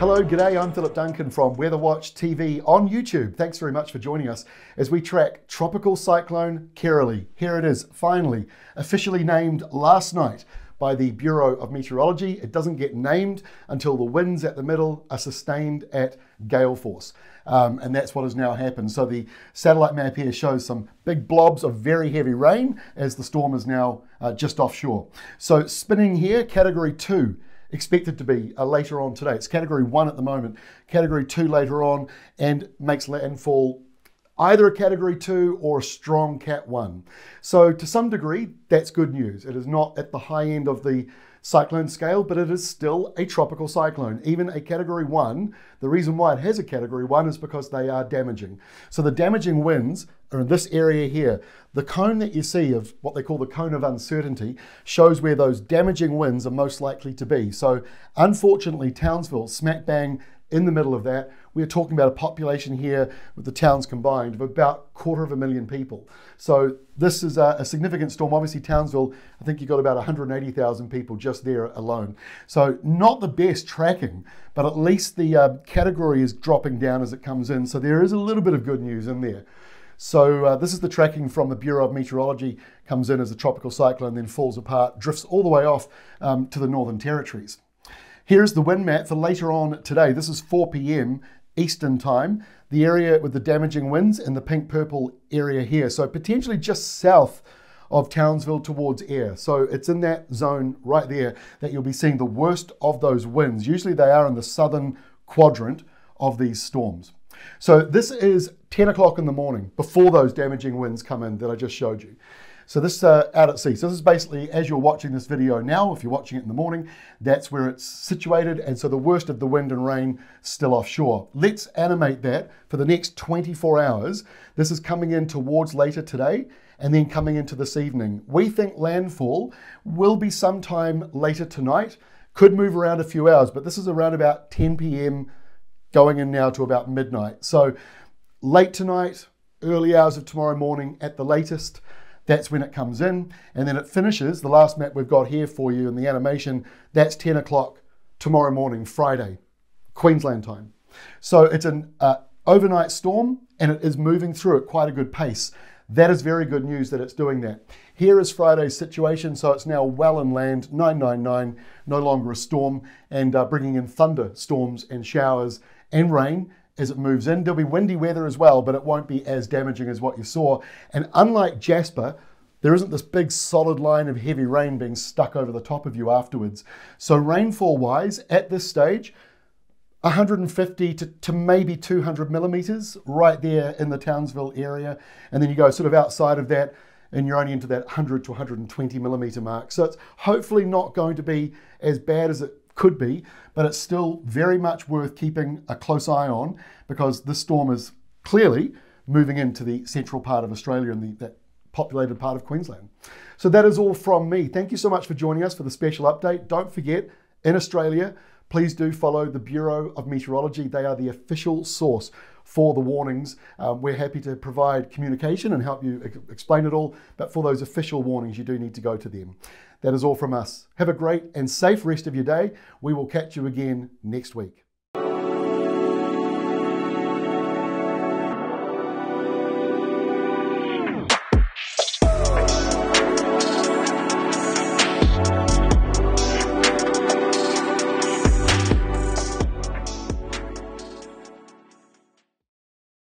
Hello, g'day. I'm Philip Duncan from Weather Watch TV on YouTube. Thanks very much for joining us as we track Tropical Cyclone Kirrily. Here it is, finally, officially named last night by the Bureau of Meteorology. It doesn't get named until the winds at the middle are sustained at gale force. Um, and that's what has now happened. So the satellite map here shows some big blobs of very heavy rain as the storm is now uh, just offshore. So spinning here, category two expected to be uh, later on today. It's category one at the moment, category two later on, and makes landfall either a category two or a strong cat one. So to some degree, that's good news. It is not at the high end of the cyclone scale, but it is still a tropical cyclone. Even a category one, the reason why it has a category one is because they are damaging. So the damaging winds are in this area here. The cone that you see of what they call the cone of uncertainty shows where those damaging winds are most likely to be. So unfortunately, Townsville, smack bang in the middle of that, we're talking about a population here with the towns combined of about quarter of a million people. So this is a, a significant storm. Obviously, Townsville, I think you got about 180,000 people just there alone. So not the best tracking, but at least the uh, category is dropping down as it comes in. So there is a little bit of good news in there. So uh, this is the tracking from the Bureau of Meteorology, comes in as a tropical cyclone, then falls apart, drifts all the way off um, to the Northern Territories. Here's the wind map for later on today. This is 4 p.m. Eastern Time. The area with the damaging winds in the pink purple area here. So potentially just south of Townsville towards Ayr. So it's in that zone right there that you'll be seeing the worst of those winds. Usually they are in the southern quadrant of these storms. So this is 10 o'clock in the morning before those damaging winds come in that I just showed you. So this uh, out at sea. So this is basically as you're watching this video now, if you're watching it in the morning, that's where it's situated. And so the worst of the wind and rain still offshore. Let's animate that for the next 24 hours. This is coming in towards later today and then coming into this evening. We think landfall will be sometime later tonight. Could move around a few hours, but this is around about 10 p.m. going in now to about midnight. So late tonight, early hours of tomorrow morning at the latest. That's when it comes in. And then it finishes, the last map we've got here for you in the animation, that's 10 o'clock tomorrow morning, Friday, Queensland time. So it's an uh, overnight storm and it is moving through at quite a good pace. That is very good news that it's doing that. Here is Friday's situation, so it's now well inland, 999, no longer a storm, and uh, bringing in thunder, storms, and showers and rain as it moves in. There'll be windy weather as well, but it won't be as damaging as what you saw. And unlike Jasper, there isn't this big solid line of heavy rain being stuck over the top of you afterwards. So rainfall wise, at this stage, 150 to, to maybe 200 millimeters right there in the Townsville area. And then you go sort of outside of that and you're only into that 100 to 120 millimeter mark. So it's hopefully not going to be as bad as it could be, but it's still very much worth keeping a close eye on because this storm is clearly moving into the central part of Australia and the, that populated part of Queensland. So that is all from me. Thank you so much for joining us for the special update. Don't forget, in Australia, please do follow the Bureau of Meteorology. They are the official source for the warnings. Um, we're happy to provide communication and help you ex- explain it all, but for those official warnings, you do need to go to them. That is all from us. Have a great and safe rest of your day. We will catch you again next week.